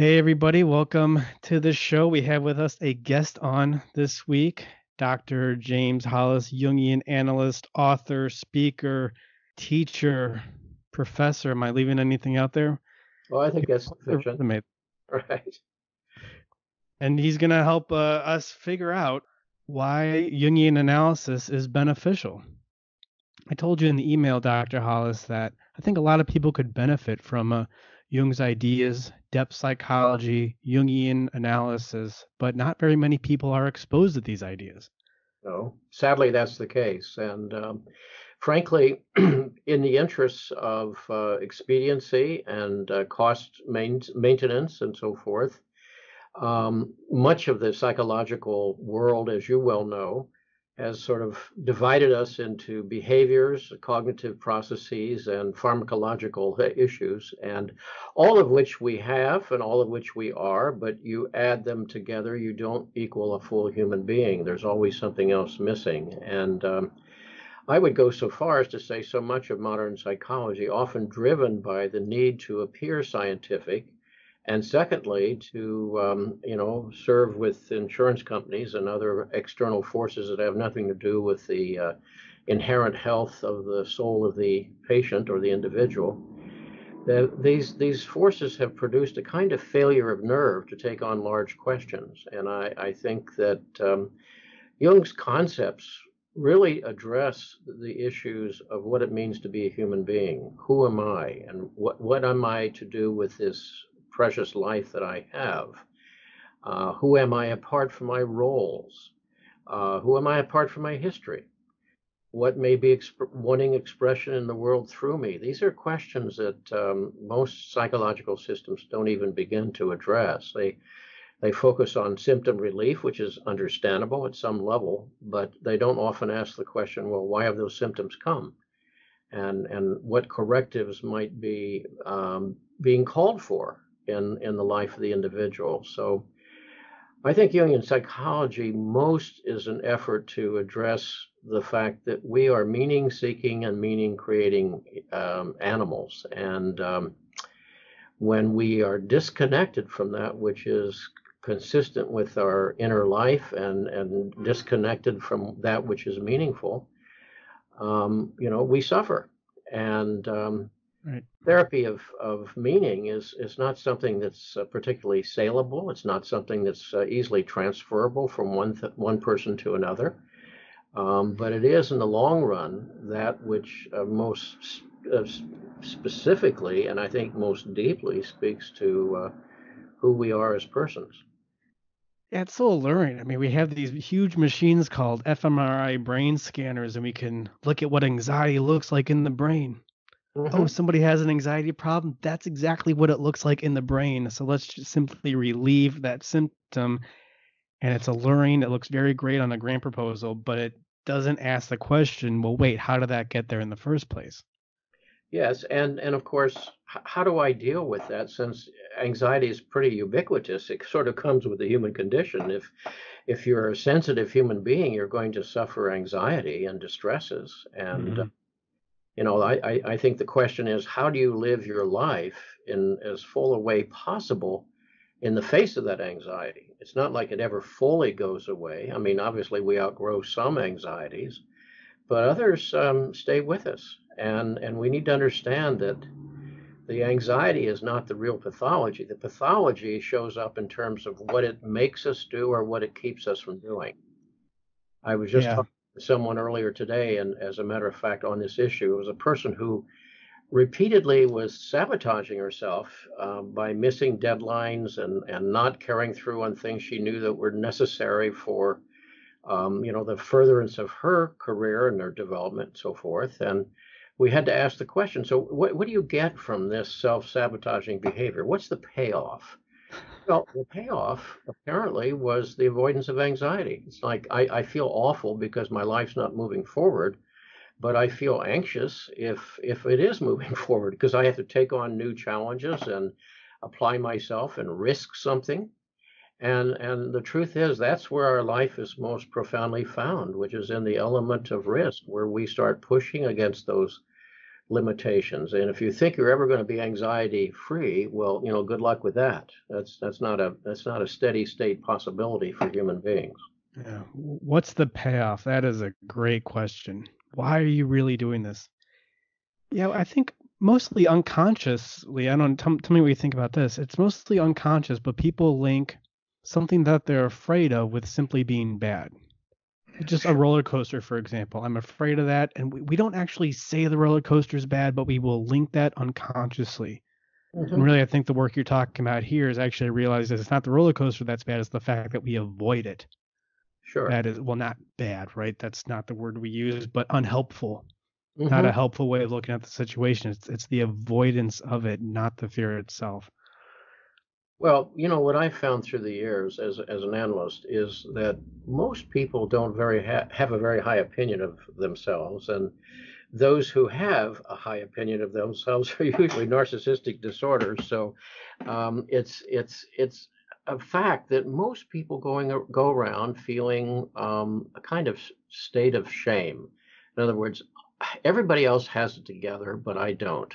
Hey, everybody, welcome to the show. We have with us a guest on this week, Dr. James Hollis, Jungian analyst, author, speaker, teacher, professor. Am I leaving anything out there? Well, I think that's sufficient. Right. And he's going to help uh, us figure out why Jungian analysis is beneficial. I told you in the email, Dr. Hollis, that I think a lot of people could benefit from uh, Jung's ideas, depth psychology, Jungian analysis, but not very many people are exposed to these ideas. No, sadly, that's the case. And um, frankly, in the interests of uh, expediency and uh, cost main- maintenance and so forth, um, much of the psychological world, as you well know, has sort of divided us into behaviors, cognitive processes, and pharmacological issues, and all of which we have and all of which we are, but you add them together, you don't equal a full human being. There's always something else missing. And um, I would go so far as to say so much of modern psychology, often driven by the need to appear scientific, and secondly, to um, you know serve with insurance companies and other external forces that have nothing to do with the uh, inherent health of the soul of the patient or the individual. The, these these forces have produced a kind of failure of nerve to take on large questions, and I, I think that um, Jung's concepts really address the issues of what it means to be a human being. Who am I, and what what am I to do with this precious life that I have? Uh, who am I apart from my roles? Uh, who am I apart from my history? What may be exp- wanting expression in the world through me? These are questions that um, most psychological systems don't even begin to address. They they focus on symptom relief, which is understandable at some level, but they don't often ask the question, well, why have those symptoms come? And, and what correctives might be um, being called for in, in the life of the individual. So I think Jungian psychology most is an effort to address the fact that we are meaning seeking and meaning creating um, animals. And um, when we are disconnected from that which is consistent with our inner life and, and disconnected from that which is meaningful, um, you know, we suffer. And um, Right. Therapy of, of meaning is, is not something that's uh, particularly saleable. It's not something that's uh, easily transferable from one, th- one person to another. Um, but it is, in the long run, that which uh, most uh, specifically and I think most deeply speaks to uh, who we are as persons. Yeah, it's so alluring. I mean, we have these huge machines called fMRI brain scanners, and we can look at what anxiety looks like in the brain. Oh, mm-hmm. Oh, somebody has an anxiety problem. That's exactly what it looks like in the brain. So let's just simply relieve that symptom. And it's alluring. It looks very great on a grant proposal, but it doesn't ask the question, well, wait, how did that get there in the first place? Yes, and and of course, how do I deal with that? Since anxiety is pretty ubiquitous, it sort of comes with the human condition. If if you're a sensitive human being, you're going to suffer anxiety and distresses, and mm-hmm you know, I, I think the question is how do you live your life in as full a way possible in the face of that anxiety? It's not like it ever fully goes away. I mean, obviously, we outgrow some anxieties, but others um, stay with us. And, and we need to understand that the anxiety is not the real pathology. The pathology shows up in terms of what it makes us do or what it keeps us from doing. I was just yeah. talking someone earlier today, and as a matter of fact, on this issue, it was a person who repeatedly was sabotaging herself um, by missing deadlines and, and not carrying through on things she knew that were necessary for, um, you know, the furtherance of her career and her development and so forth. And we had to ask the question, so what, what do you get from this self-sabotaging behavior? What's the payoff? Well, the payoff apparently was the avoidance of anxiety. It's like I, I feel awful because my life's not moving forward, but I feel anxious if if it is moving forward because I have to take on new challenges and apply myself and risk something. And and the truth is that's where our life is most profoundly found, which is in the element of risk, where we start pushing against those limitations. And if you think you're ever going to be anxiety free, well, you know, good luck with that. That's that's not a that's not a steady state possibility for human beings. Yeah. What's the payoff? That is a great question. Why are you really doing this? Yeah, I think mostly unconsciously. I don't tell, tell me what you think about this. It's mostly unconscious, but people link something that they're afraid of with simply being bad. Just a roller coaster, for example. I'm afraid of that, and we, we don't actually say the roller coaster is bad, but we will link that unconsciously. Mm-hmm. And really, I think the work you're talking about here is actually realize that it's not the roller coaster that's bad; it's the fact that we avoid it. Sure. That is well, not bad, right? That's not the word we use, but unhelpful. Mm-hmm. Not a mm-hmm. helpful way of looking at the situation. It's it's the avoidance of it, not the fear itself. Well, you know what I've found through the years as as an analyst is that most people don't very ha- have a very high opinion of themselves, and those who have a high opinion of themselves are usually narcissistic disorders. So um, it's it's it's a fact that most people going go around feeling um, a kind of state of shame. In other words, everybody else has it together, but I don't.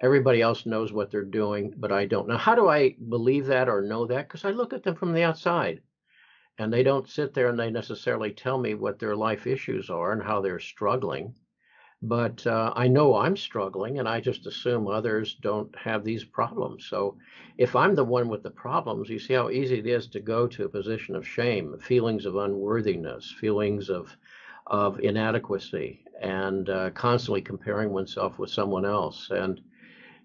Everybody else knows what they're doing, but I don't. Now, how do I believe that or know that? Because I look at them from the outside, and they don't sit there and they necessarily tell me what their life issues are and how they're struggling but uh, I know I'm struggling, and I just assume others don't have these problems. So, if I'm the one with the problems, you see how easy it is to go to a position of shame, feelings of unworthiness, feelings of of inadequacy, and uh, constantly comparing oneself with someone else. And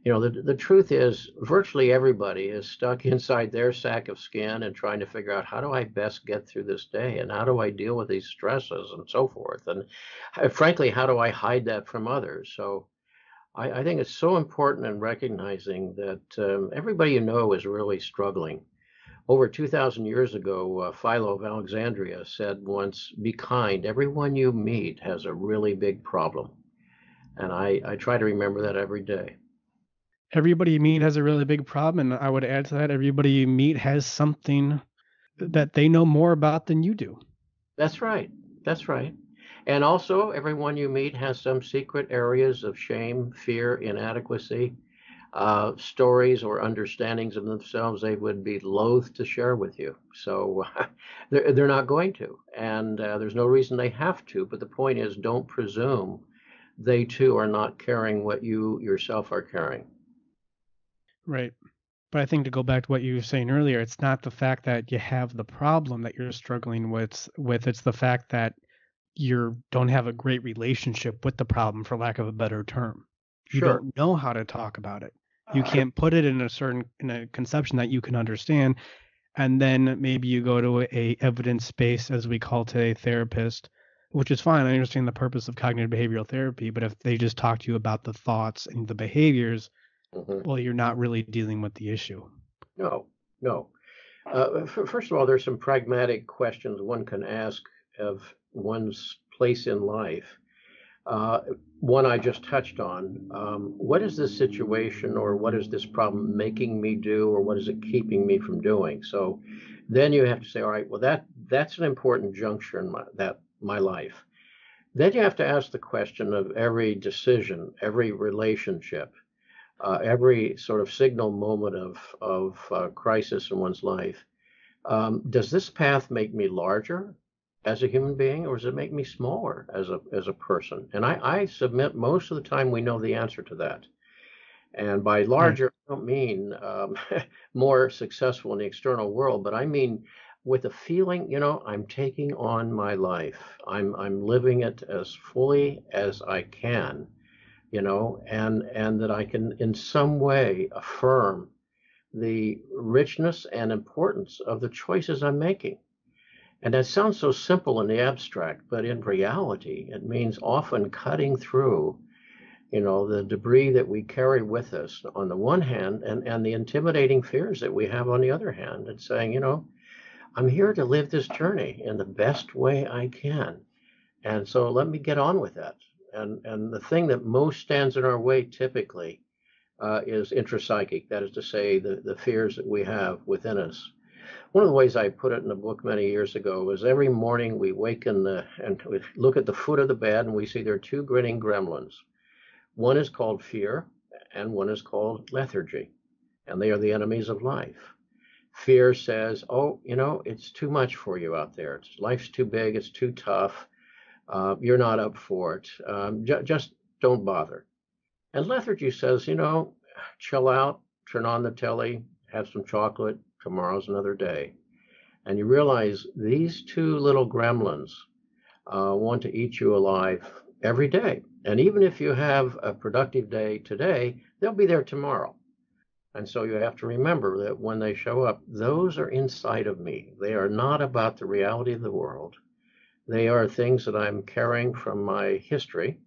you know, the, the truth is virtually everybody is stuck inside their sack of skin and trying to figure out how do I best get through this day and how do I deal with these stresses and so forth. And uh, frankly, how do I hide that from others? So I, I think it's so important in recognizing that um, everybody you know is really struggling. Over 2,000 years ago, uh, Philo of Alexandria said once, Be kind. Everyone you meet has a really big problem. And I, I try to remember that every day everybody you meet has a really big problem. And I would add to that, everybody you meet has something that they know more about than you do. That's right. That's right. And also, everyone you meet has some secret areas of shame, fear, inadequacy, uh, stories or understandings of themselves they would be loath to share with you. So they're, they're not going to. And uh, there's no reason they have to. But the point is, don't presume they too are not carrying what you yourself are carrying. Right. But I think to go back to what you were saying earlier, it's not the fact that you have the problem that you're struggling with with it's the fact that you don't have a great relationship with the problem for lack of a better term. You sure. don't know how to talk about it. You can't put it in a certain in a conception that you can understand. And then maybe you go to a evidence based, as we call today, therapist, which is fine. I understand the purpose of cognitive behavioral therapy, but if they just talk to you about the thoughts and the behaviors, Mm-hmm. Well, you're not really dealing with the issue. No, no. Uh, f- first of all, there's some pragmatic questions one can ask of one's place in life. Uh, one I just touched on. Um, what is this situation, or what is this problem making me do, or what is it keeping me from doing? So, then you have to say, all right, well that that's an important juncture in my, that my life. Then you have to ask the question of every decision, every relationship uh, every sort of signal moment of of uh, crisis in one's life. Um, does this path make me larger as a human being, or does it make me smaller as a as a person? And I, I submit most of the time we know the answer to that. And by hmm. larger, I don't mean um, more successful in the external world, but I mean with a feeling, you know, I'm taking on my life. I'm I'm living it as fully as I can you know, and and that I can in some way affirm the richness and importance of the choices I'm making. And that sounds so simple in the abstract, but in reality, it means often cutting through, you know, the debris that we carry with us on the one hand, and, and the intimidating fears that we have on the other hand, and saying, you know, I'm here to live this journey in the best way I can. And so let me get on with that. And, and the thing that most stands in our way typically uh, is intrapsychic, that is to say, the, the fears that we have within us. One of the ways I put it in a book many years ago was every morning we wake in the and we look at the foot of the bed and we see there are two grinning gremlins. One is called fear, and one is called lethargy, and they are the enemies of life. Fear says, "Oh, you know, it's too much for you out there. It's, life's too big. It's too tough. Uh, you're not up for it. Um, j- just don't bother." And lethargy says, "You know, chill out, turn on the telly, have some chocolate. Tomorrow's another day." And you realize these two little gremlins uh, want to eat you alive every day. And even if you have a productive day today, they'll be there tomorrow. And so you have to remember that when they show up, those are inside of me. They are not about the reality of the world. They are things that I'm carrying from my history.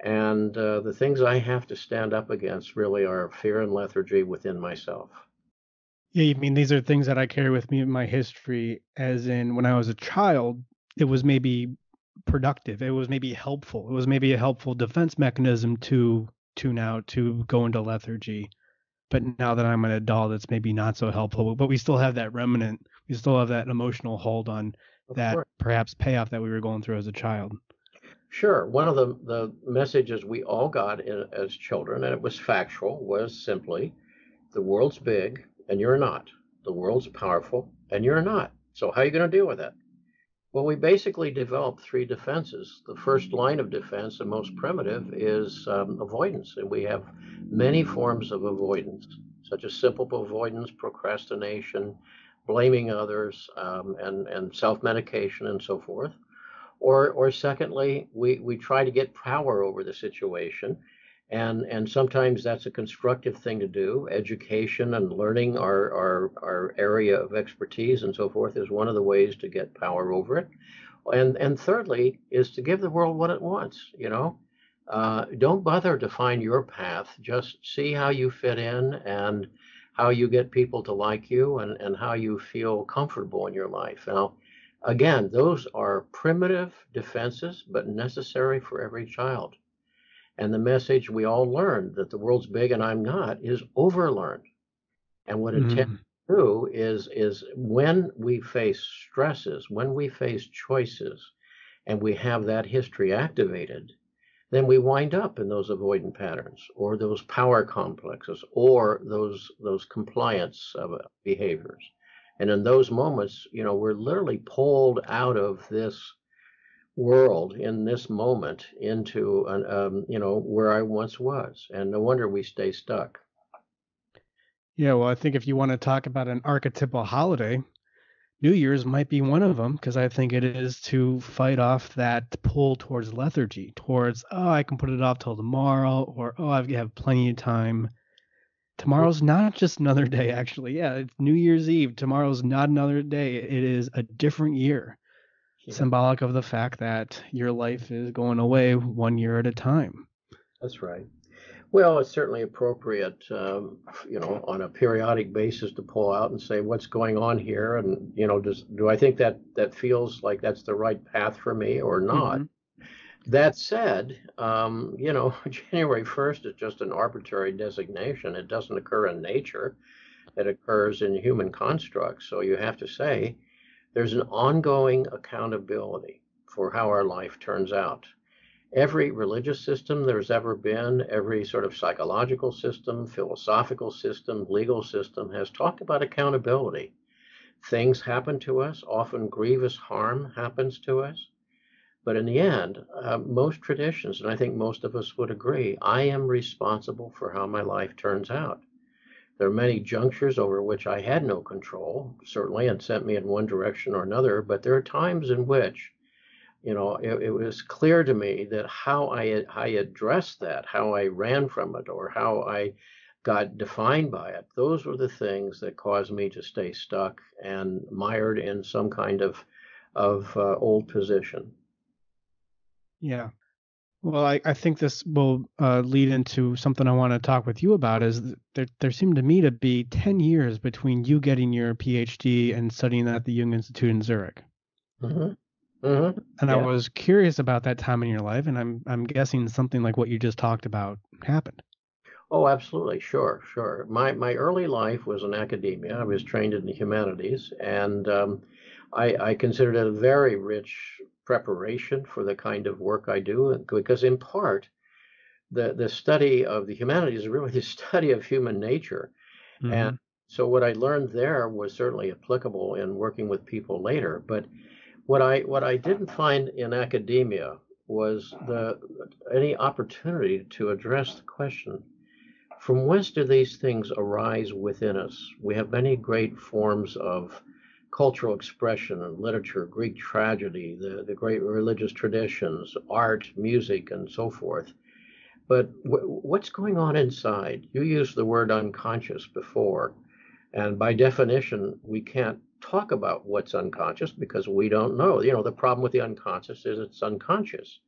And uh, the things I have to stand up against really are fear and lethargy within myself. Yeah, you mean these are things that I carry with me in my history, as in when I was a child, it was maybe productive. It was maybe helpful. It was maybe a helpful defense mechanism to tune out, to go into lethargy. But now that I'm an adult, it's maybe not so helpful. But we still have that remnant. We still have that emotional hold on that course. perhaps payoff that we were going through as a child. Sure. One of the, the messages we all got in, as children, and it was factual, was simply the world's big and you're not. The world's powerful and you're not. So, how are you going to deal with that? Well, we basically developed three defenses. The first line of defense, the most primitive, is um, avoidance. And we have many forms of avoidance, such as simple avoidance, procrastination, blaming others, um, and, and self medication, and so forth. Or, or secondly, we, we try to get power over the situation and and sometimes that's a constructive thing to do. Education and learning our, our our area of expertise and so forth is one of the ways to get power over it. And and thirdly is to give the world what it wants you know? Uh, don't bother to find your path. Just see how you fit in and how you get people to like you and, and how you feel comfortable in your life now again those are primitive defenses but necessary for every child and the message we all learned that the world's big and I'm not is overlearned. And what it mm-hmm. tends to do is is when we face stresses, when we face choices, and we have that history activated, then we wind up in those avoidant patterns or those power complexes or those those compliance uh, behaviors. And in those moments, you know, we're literally pulled out of this world in this moment into an, um, you know where I once was, and no wonder we stay stuck. Yeah, well, I think if you want to talk about an archetypal holiday, New Year's might be one of them because I think it is to fight off that pull towards lethargy, towards oh I can put it off till tomorrow, or oh I have plenty of time. Tomorrow's not just another day, actually. Yeah, it's New Year's Eve. Tomorrow's not another day. It is a different year yeah. symbolic of the fact that your life is going away one year at a time. That's right. Well, it's certainly appropriate, um, you know, on a periodic basis to pull out and say what's going on here, and you know, does do I think that that feels like that's the right path for me or not? Mm-hmm. That said, um, you know, January 1st is just an arbitrary designation. It doesn't occur in nature. It occurs in human constructs. So you have to say, there's an ongoing accountability for how our life turns out. Every religious system there's ever been, every sort of psychological system, philosophical system, legal system has talked about accountability. Things happen to us, often grievous harm happens to us. But in the end, uh, most traditions, and I think most of us would agree, I am responsible for how my life turns out. There are many junctures over which I had no control, certainly, and sent me in one direction or another. But there are times in which, you know, it, it was clear to me that how I, I addressed that, how I ran from it, or how I got defined by it, those were the things that caused me to stay stuck and mired in some kind of of uh, old position. Yeah. Well, I, I think this will uh, lead into something I want to talk with you about. Is there there seemed to me to be ten years between you getting your PhD and studying at the Jung Institute in Zurich. Mm-hmm. Mm-hmm. And yeah. I was curious about that time in your life, and I'm I'm guessing something like what you just talked about happened. Oh, absolutely, sure, sure. My my early life was in academia. I was trained in the humanities, and um, I, I considered it a very rich preparation for the kind of work I do because in part the the study of the humanities is really the study of human nature, mm-hmm. and so what I learned there was certainly applicable in working with people later. But what I what I didn't find in academia was the any opportunity to address the question from whence do these things arise within us? We have many great forms of cultural expression and literature, Greek tragedy, the, the great religious traditions, art, music, and so forth. But w- what's going on inside? You used the word unconscious before. And by definition, we can't talk about what's unconscious because we don't know. You know, the problem with the unconscious is it's unconscious.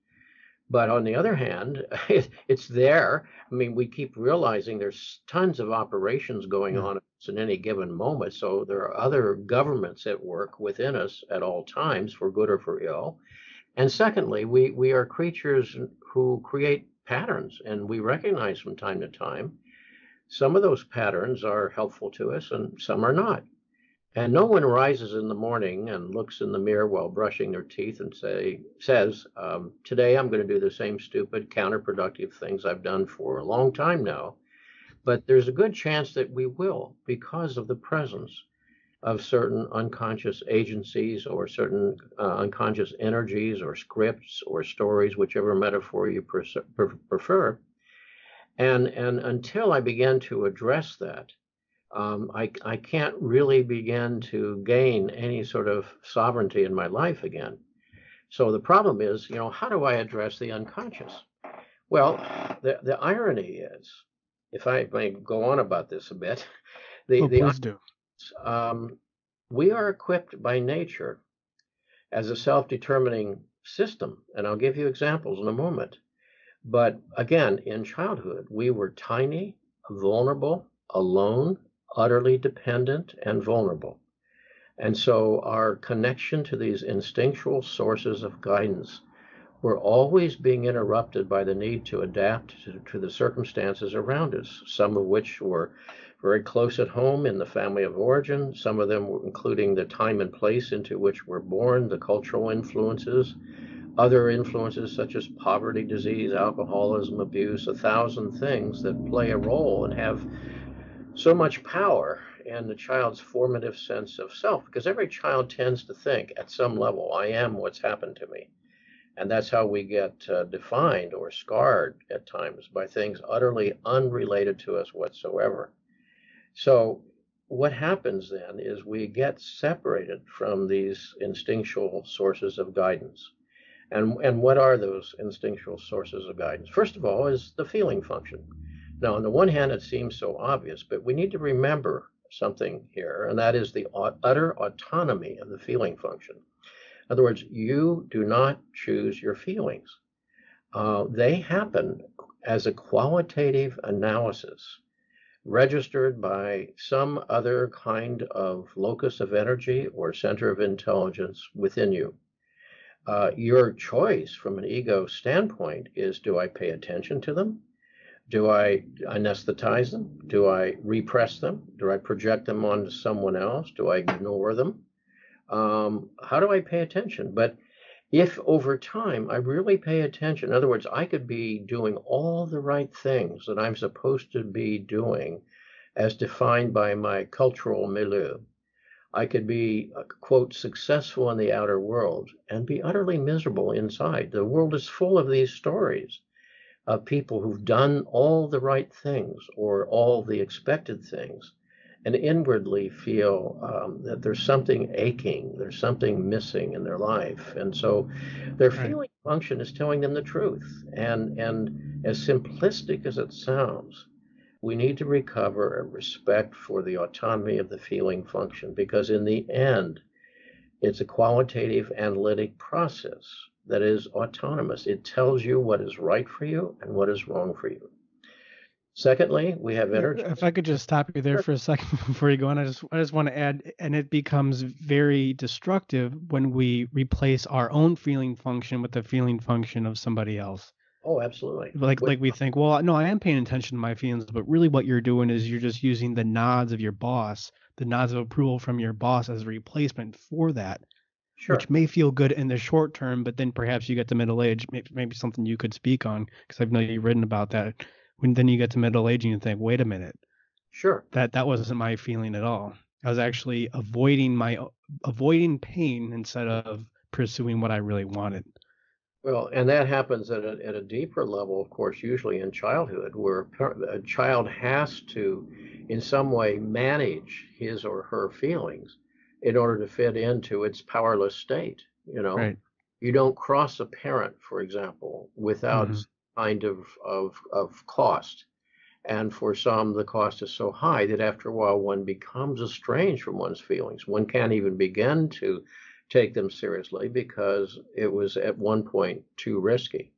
But on the other hand, it, it's there. I mean, we keep realizing there's tons of operations going yeah. on in any given moment. So there are other governments at work within us at all times, for good or for ill. And secondly, we, we are creatures who create patterns and we recognize from time to time some of those patterns are helpful to us and some are not. And no one rises in the morning and looks in the mirror while brushing their teeth and say says, um, "Today I'm going to do the same stupid, counterproductive things I've done for a long time now." But there's a good chance that we will because of the presence of certain unconscious agencies or certain uh, unconscious energies or scripts or stories, whichever metaphor you prefer, and, and until I begin to address that, um, I, I can't really begin to gain any sort of sovereignty in my life again. So the problem is, you know, how do I address the unconscious? Well, the, the irony is, if I may go on about this a bit, the, oh, the. Um, we are equipped by nature as a self-determining system, and I'll give you examples in a moment. But again, in childhood, we were tiny, vulnerable, alone, utterly dependent, and vulnerable. And so our connection to these instinctual sources of guidance were always being interrupted by the need to adapt to, to, the circumstances around us, some of which were very close at home in the family of origin, some of them including the time and place into which we're born, the cultural influences, other influences such as poverty, disease, alcoholism, abuse, a thousand things that play a role and have so much power in the child's formative sense of self. Because every child tends to think at some level, I am what's happened to me. And that's how we get uh, defined or scarred at times by things utterly unrelated to us whatsoever. So, what happens then is we get separated from these instinctual sources of guidance. And, and what are those instinctual sources of guidance? First of all, is the feeling function. Now, on the one hand, it seems so obvious, but we need to remember something here, and that is the utter autonomy of the feeling function. In other words, you do not choose your feelings. Uh, they happen as a qualitative analysis registered by some other kind of locus of energy or center of intelligence within you uh, your choice from an ego standpoint is do I pay attention to them? Do I anesthetize them? Do I repress them? Do I project them onto someone else? Do I ignore them? Um, how do I pay attention? But if over time I really pay attention, in other words, I could be doing all the right things that I'm supposed to be doing as defined by my cultural milieu, I could be, uh, quote, successful in the outer world and be utterly miserable inside. The world is full of these stories of people who've done all the right things or all the expected things and inwardly feel um, that there's something aching, there's something missing in their life. And so their right. feeling function is telling them the truth. And, and as simplistic as it sounds, we need to recover a respect for the autonomy of the feeling function because, in the end, it's a qualitative analytic process that is autonomous. It tells you what is right for you and what is wrong for you. Secondly, we have energy. If I could just stop you there for a second before you go on, I just I just want to add, and it becomes very destructive when we replace our own feeling function with the feeling function of somebody else. Oh, absolutely. Like like we think, well, no, I am paying attention to my feelings, but really what you're doing is you're just using the nods of your boss, the nods of approval from your boss as a replacement for that. Sure. which may feel good in the short term, but then perhaps you get to middle age, maybe, maybe something you could speak on because I've know you've written about that. When then you get to middle age and you think, wait a minute, Sure. that that wasn't my feeling at all. I was actually avoiding my avoiding pain instead of pursuing what I really wanted. Well, and that happens at a, at a deeper level, of course, usually in childhood, where a child has to, in some way, manage his or her feelings in order to fit into its powerless state. You know, Right. you don't cross a parent, for example, without Mhm. kind of, of of cost. And for some, the cost is so high that after a while one becomes estranged from one's feelings. One can't even begin to take them seriously because it was at one point too risky.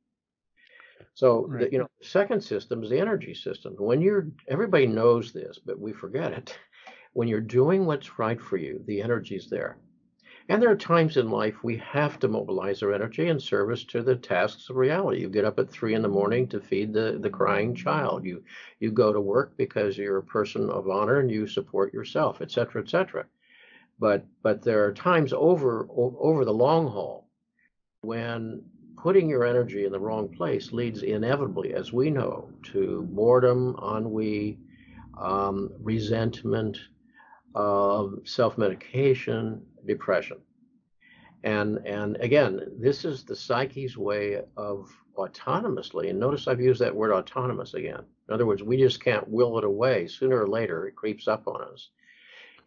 So, the, you know, the second system is the energy system. When you're, everybody knows this, but we forget it. When you're doing what's right for you, the energy's there. And there are times in life we have to mobilize our energy in service to the tasks of reality. You get up at three in the morning to feed the, the crying child. You you go to work because you're a person of honor and you support yourself, et cetera, et cetera. But but there are times over over the long haul when putting your energy in the wrong place leads inevitably, as we know, to boredom, ennui, um, resentment, um, self-medication, depression. And and again, this is the psyche's way of autonomously, and notice I've used that word autonomous again. In other words, we just can't will it away. Sooner or later, it creeps up on us.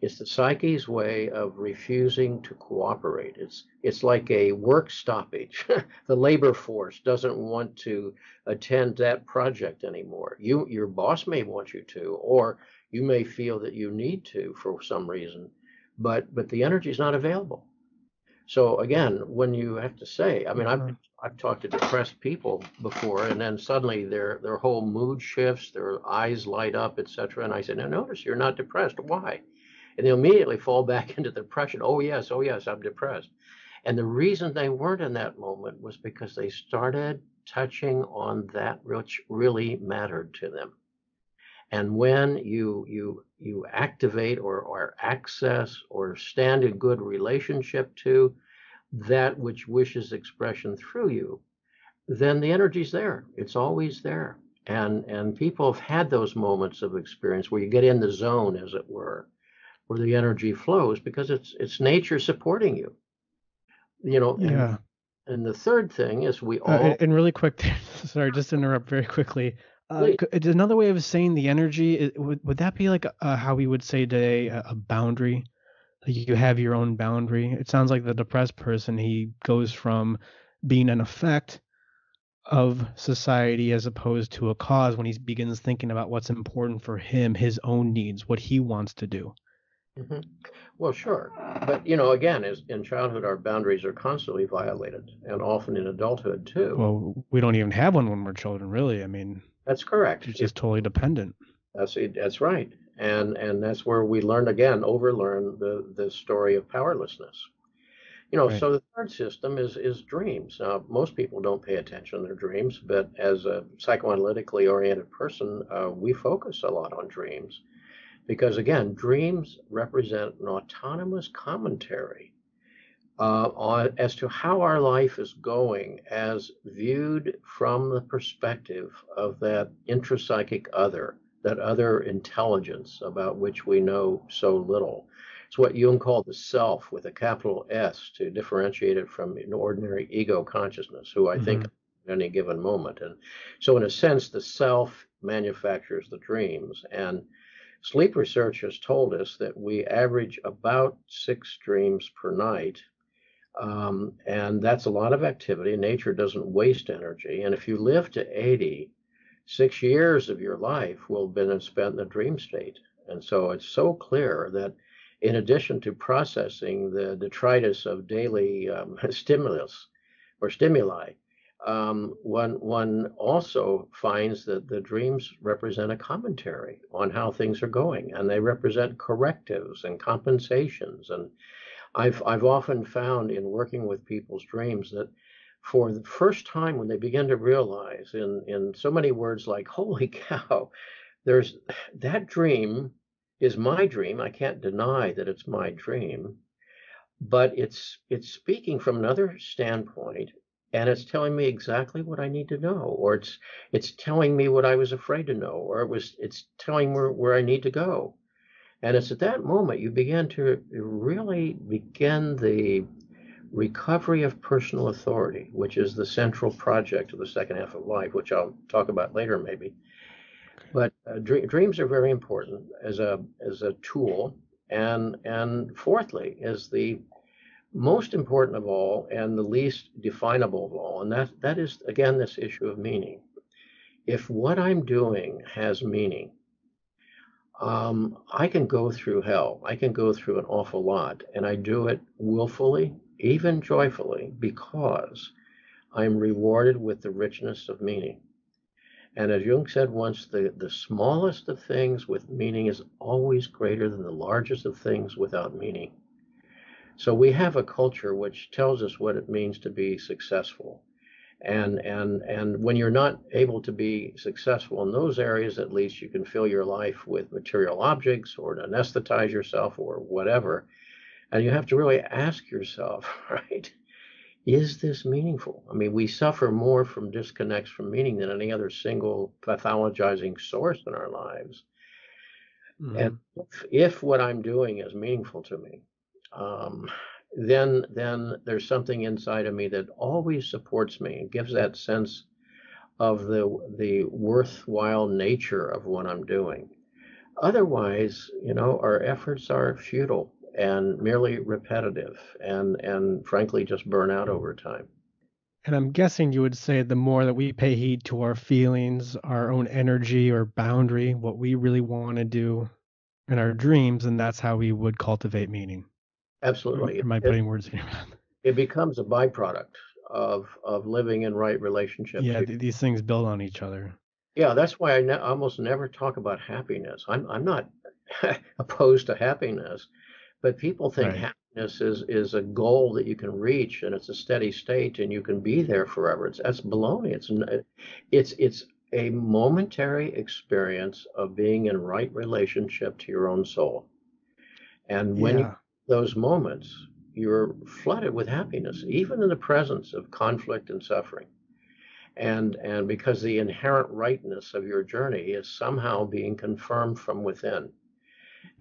It's the psyche's way of refusing to cooperate. It's it's like a work stoppage. the labor force doesn't want to attend that project anymore. You your boss may want you to, or you may feel that you need to for some reason, but but the energy is not available. So again, when you have to say, I mean, I've Mhm. I've talked to depressed people before, and then suddenly their their whole mood shifts, their eyes light up, etc. And I said, now notice you're not depressed. Why? And they'll immediately fall back into depression. Oh yes, oh yes, I'm depressed. And the reason they weren't in that moment was because they started touching on that which really mattered to them. And when you you you activate or, or access or stand in good relationship to that which wishes expression through you, then the energy's there. It's always there. And and people have had those moments of experience where you get in the zone, as it were, where the energy flows because it's it's nature supporting you. You know, and, Yeah. and the third thing is we Uh, all and, and really quick, sorry, just to interrupt very quickly. Uh, it's another way of saying the energy. Would would that be like uh, how we would say today a, a boundary? Like you have your own boundary. It sounds like the depressed person he goes from being an effect of society as opposed to a cause when he begins thinking about what's important for him, his own needs, what he wants to do. Mhm. Well, sure. But, you know, again, as in childhood, our boundaries are constantly violated, and often in adulthood too. Well, we don't even have one when we're children, really. I mean, That's correct. it's just totally dependent. That's it. That's right. And and that's where we learn again, overlearn the the story of powerlessness. You know, Right. so the third system is is dreams. Now, most people don't pay attention to their dreams, but as a psychoanalytically oriented person, uh, we focus a lot on dreams because again, dreams represent an autonomous commentary uh, on, as to how our life is going as viewed from the perspective of that intrapsychic other, that other intelligence about which we know so little. It's what Jung called the self with a capital S to differentiate it from an ordinary ego consciousness, who I think at any given moment. And so, in a sense, the self manufactures the dreams. And sleep research has told us that we average about six dreams per night. Um, and that's a lot of activity. Nature doesn't waste energy. And if you live to 80, six years of your life will have been spent in the dream state. And so it's so clear that in addition to processing the detritus of daily um, stimulus or stimuli, um, one one also finds that the dreams represent a commentary on how things are going, and they represent correctives and compensations. And I've I've often found in working with people's dreams that for the first time when they begin to realize in in so many words like holy cow, there's that dream is my dream. I can't deny that it's my dream. but it's it's speaking from another standpoint and it's telling me exactly what I need to know, or it's it's telling me what I was afraid to know, or it was it's telling where, where I need to go. And it's at that moment you begin to really begin the recovery of personal authority, which is the central project of the second half of life, which I'll talk about later maybe. But uh, dream, dreams are very important as a as a tool, and and fourthly is the most important of all and the least definable of all, and that that is again this issue of meaning. If what I'm doing has meaning, um, I can go through hell. I can go through an awful lot, and I do it willfully, even joyfully, because I'm rewarded with the richness of meaning. And as Jung said once, the, the smallest of things with meaning is always greater than the largest of things without meaning. So we have a culture which tells us what it means to be successful. And, and, and when you're not able to be successful in those areas, at least you can fill your life with material objects or anesthetize yourself or whatever. And you have to really ask yourself, right? is this meaningful? I mean, we suffer more from disconnects from meaning than any other single pathologizing source in our lives. Mm-hmm. And if, if, what I'm doing is meaningful to me, um, then then there's something inside of me that always supports me and gives that sense of the the worthwhile nature of what I'm doing. Otherwise, you know, our efforts are futile and merely repetitive and and frankly just burn out over time. And I'm guessing you would say the more that we pay heed to our feelings, our own energy or boundary, what we really want to do in our dreams, and that's how we would cultivate meaning. Absolutely. Am I putting it, words in your mouth? It becomes a byproduct of of living in right relationship. Yeah, these things build on each other. Yeah, that's why I ne- almost never talk about happiness. I'm I'm not opposed to happiness, but people think right. happiness is is a goal that you can reach and it's a steady state and you can be there forever. It's that's baloney. It's it's it's a momentary experience of being in right relationship to your own soul. And when yeah. you, those moments, you're flooded with happiness, even in the presence of conflict and suffering. And and because the inherent rightness of your journey is somehow being confirmed from within.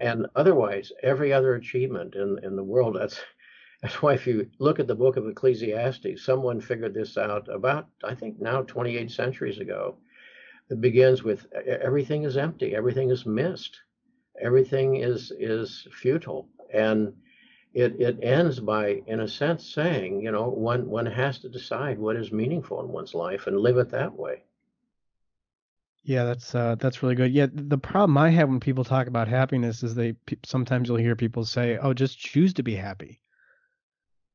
And otherwise, every other achievement in, in the world, that's that's why if you look at the book of Ecclesiastes, someone figured this out about, I think now 28 centuries ago. It begins with everything is empty, everything is mist, everything is is futile. And it, it ends by, in a sense, saying, you know, one one has to decide what is meaningful in one's life and live it that way. Yeah, that's uh, that's really good. Yeah, the problem I have when people talk about happiness is they sometimes you'll hear people say, "Oh, just choose to be happy."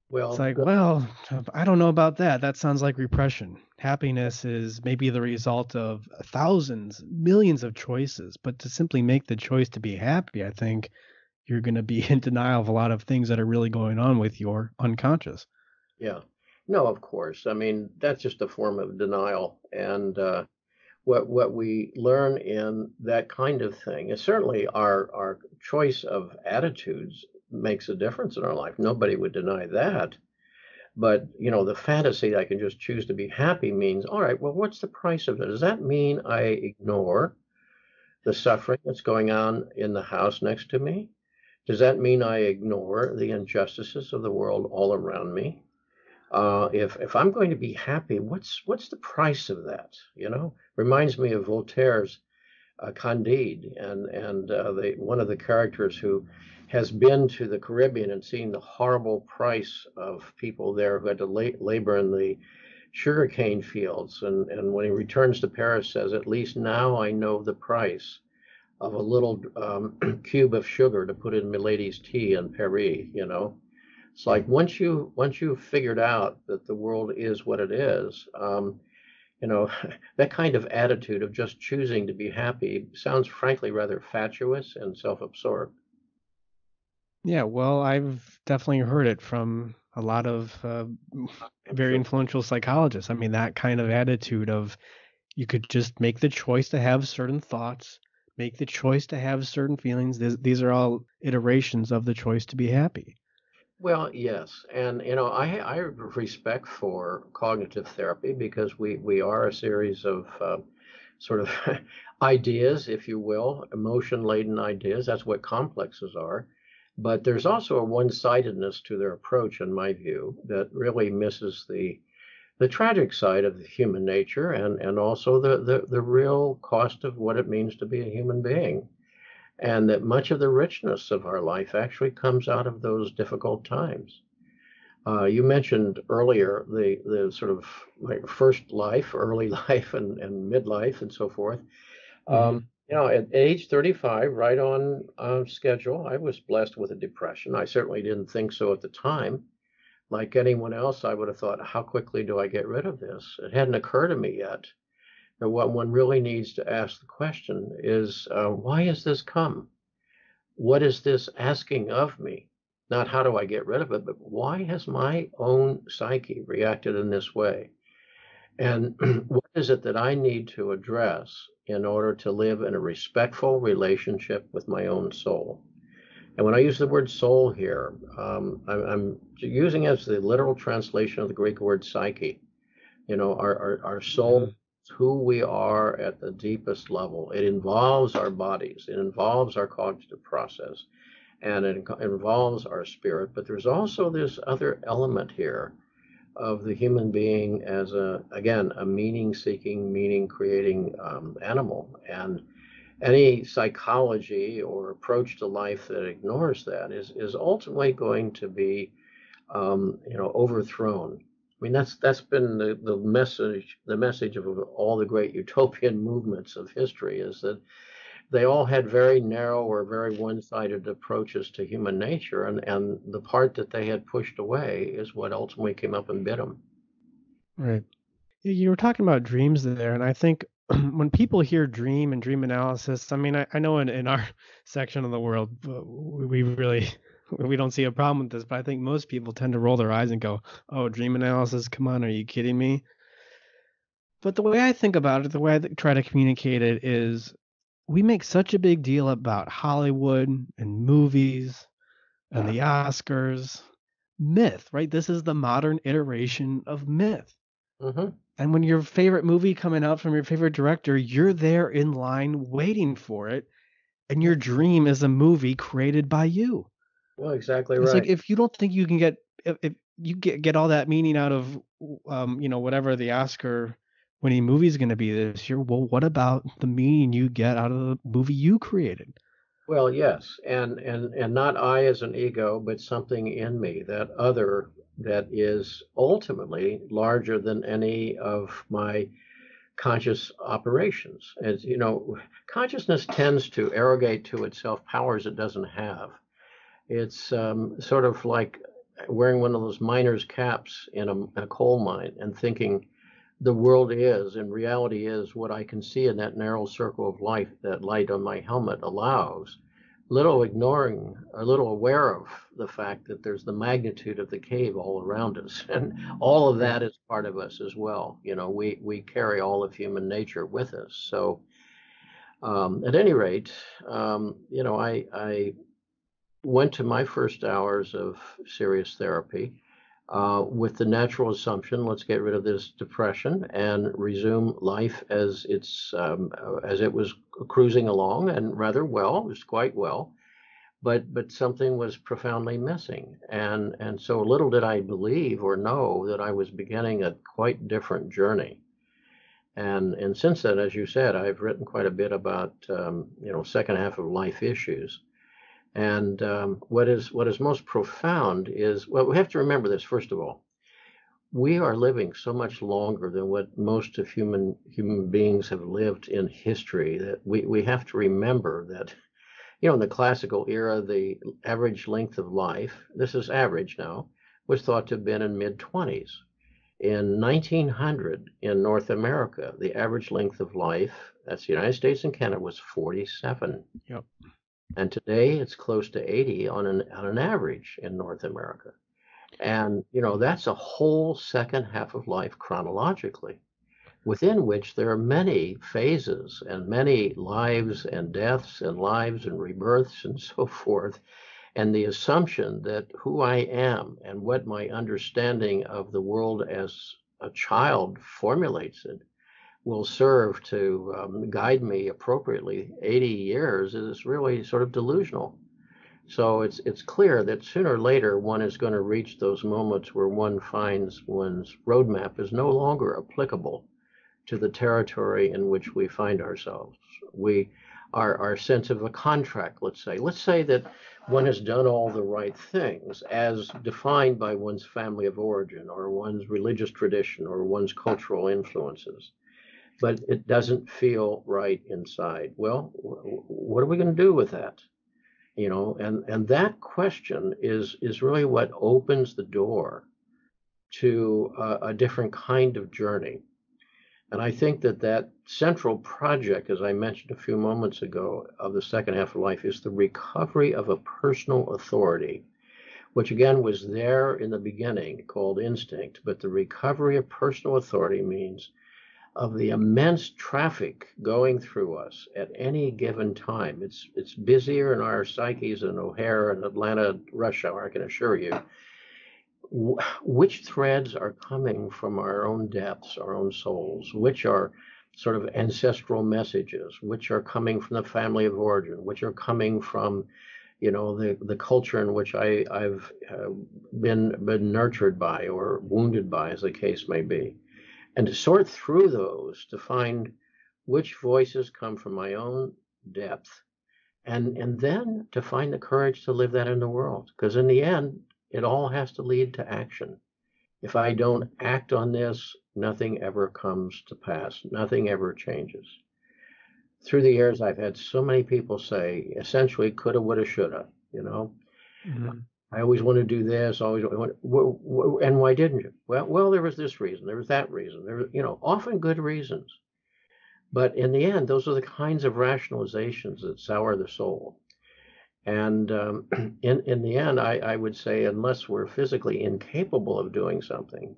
Well, it's like, well, I don't know about that. That sounds like repression. Happiness is maybe the result of thousands, millions of choices, but to simply make the choice to be happy, I think you're going to be in denial of a lot of things that are really going on with your unconscious. Yeah. No, of course. I mean, that's just a form of denial and uh what what we learn in that kind of thing is certainly our our choice of attitudes makes a difference in our life. Nobody would deny that. But you know, the fantasy that I can just choose to be happy means, all right, well, what's the price of it? Does that mean I ignore the suffering that's going on in the house next to me? Does that mean I ignore the injustices of the world all around me? uh, if if I'm going to be happy, what's what's the price of that? You know, reminds me of Voltaire's uh, Candide, and and uh, the one of the characters who has been to the Caribbean and seen the horrible price of people there who had to la- labor in the sugarcane fields, and and when he returns to Paris, says, at least now I know the price of a little um, cube of sugar to put in Milady's tea in Paris. You know it's like once you once you've figured out that the world is what it is, um, you know, that kind of attitude of just choosing to be happy sounds frankly rather fatuous and self-absorbed. Yeah, well, I've definitely heard it from a lot of uh, very influential psychologists. I mean, that kind of attitude of you could just make the choice to have certain thoughts, make the choice to have certain feelings. These, these are all iterations of the choice to be happy. Well, yes, and you know, I I respect for cognitive therapy because we we are a series of uh, sort of ideas, if you will, emotion-laden ideas. That's what complexes are. But there's also a one-sidedness to their approach, in my view, that really misses the the tragic side of human nature and and also the the, the real cost of what it means to be a human being and that much of the richness of our life actually comes out of those difficult times. Uh, you mentioned earlier the the sort of like first life, early life, and, and midlife, and so forth. Um, mm-hmm. you know, at age 35, right on uh, schedule, I was blessed with a depression. I certainly didn't think so at the time. Like anyone else, I would have thought, how quickly do I get rid of this? It hadn't occurred to me yet and what one really needs to ask the question is uh, why has this come? What is this asking of me? Not how do I get rid of it, but why has my own psyche reacted in this way? And what is it that I need to address in order to live in a respectful relationship with my own soul? And when I use the word soul here, um, I'm, I'm, using as the literal translation of the Greek word psyche. You know, our, our, our soul mm-hmm who we are at the deepest level. It involves our bodies, it involves our cognitive process, and it involves our spirit. But there's also this other element here of the human being as a, again, a meaning seeking, meaning creating um, animal. And any psychology or approach to life that ignores that is, is ultimately going to be, um, you know, overthrown I mean, that's that's been the, the message the message of all the great utopian movements of history is that they all had very narrow or very one-sided approaches to human nature, and and the part that they had pushed away is what ultimately came up and bit them. Right. You were talking about dreams there, and I think when people hear dream and dream analysis, I mean, I, I know in, in our section of the world, we really we don't see a problem with this, but I think most people tend to roll their eyes and go, "Oh, dream analysis? Come on, are you kidding me?" But the way I think about it, the way I try to communicate it is we make such a big deal about Hollywood and movies and the Oscars. Myth, right? This is the modern iteration of myth. Mm-hmm. And when your favorite movie coming out from your favorite director, you're there in line waiting for it, and your dream is a movie created by you. Well, exactly it's right. like if you don't think you can get if, if you get get all that meaning out of um you know whatever the Oscar winning movie is going to be this year, well, what about the meaning you get out of the movie you created? Well, yes, and and and not I as an ego, but something in me that other that is ultimately larger than any of my conscious operations. As you know, consciousness tends to arrogate to itself powers it doesn't have. It's um, sort of like wearing one of those miner's caps in a, in a coal mine and thinking the world is and reality is what I can see in that narrow circle of life that light on my helmet allows. Little ignoring, a little aware of the fact that there's the magnitude of the cave all around us, and all of that is part of us as well. You know, we we carry all of human nature with us. So, um, at any rate, um, you know, I I went to my first hours of serious therapy uh, with the natural assumption let's get rid of this depression and resume life as it's um, as it was cruising along and rather well it was quite well but but something was profoundly missing. And and so little did i believe or know that i was beginning a quite different journey. And and since then as you said i've written quite a bit about um, you know second half of life issues and um, what is what is most profound is well, we have to remember this first of all. We are living so much longer than what most of human human beings have lived in history that we, we have to remember that, you know, in the classical era, the average length of life, this is average now, was thought to have been in mid 20s. In 1900, in North America, the average length of life, that's the United States and Canada, was 47. Yep and today it's close to 80 on an on an average in North America. And you know that's a whole second half of life chronologically, within which there are many phases and many lives and deaths and lives and rebirths and so forth. and the assumption that who I am and what my understanding of the world as a child formulates it will serve to um, guide me appropriately 80 years is really sort of delusional. So it's it's clear that sooner or later one is going to reach those moments where one finds one's roadmap is no longer applicable to the territory in which we find ourselves. We our our sense of a contract, let's say. Let's say that one has done all the right things as defined by one's family of origin or one's religious tradition or one's cultural influences but it doesn't feel right inside. Well, what are we going to do with that? You know, and and that question is is really what opens the door to a, a different kind of journey. And I think that that central project, as I mentioned a few moments ago, of the second half of life is the recovery of a personal authority, which again was there in the beginning called instinct. But the recovery of personal authority means of the immense traffic going through us at any given time. It's it's busier in our psyches than O'Hare and Atlanta rush hour, I can assure you. which threads are coming from our own depths, our own souls? Which are sort of ancestral messages? Which are coming from the family of origin? Which are coming from you know the the culture in which I I've uh, been been nurtured by or wounded by, as the case may be and to sort through those to find which voices come from my own depth and and then to find the courage to live that in the world because in the end it all has to lead to action. If i don't act on this nothing ever comes to pass nothing ever changes. Through the years i've had so many people say essentially coulda woulda shoulda you know? Mm-hmm. I always want to do this. Always want, and why didn't you? Well, well, there was this reason. There was that reason. There, you know, often good reasons. But in the end, those are the kinds of rationalizations that sour the soul. And um, in in the end, I, I would say, unless we're physically incapable of doing something,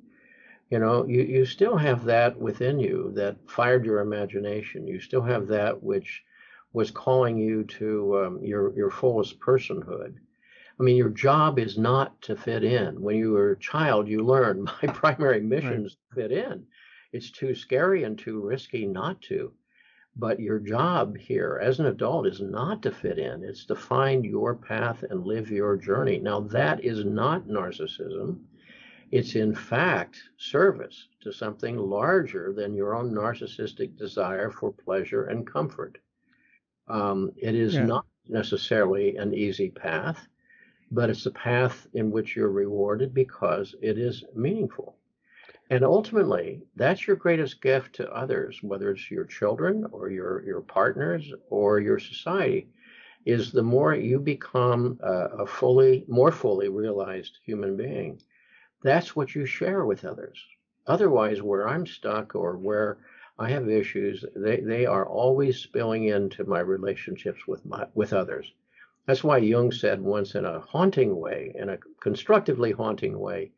you know, you, you still have that within you that fired your imagination. You still have that which was calling you to um, your your fullest personhood I mean, your job is not to fit in. When you were a child, you learned my primary mission is to fit in. It's too scary and too risky not to. But your job here as an adult is not to fit in, it's to find your path and live your journey. Now, that is not narcissism. It's in fact service to something larger than your own narcissistic desire for pleasure and comfort. Um, it is yeah. not necessarily an easy path but it's a path in which you're rewarded because it is meaningful. And ultimately, that's your greatest gift to others, whether it's your children or your, your partners or your society, is the more you become a, a fully, more fully realized human being, that's what you share with others. Otherwise, where I'm stuck or where I have issues, they, they are always spilling into my relationships with my with others. That's why Jung said once in a haunting way, in a constructively haunting way,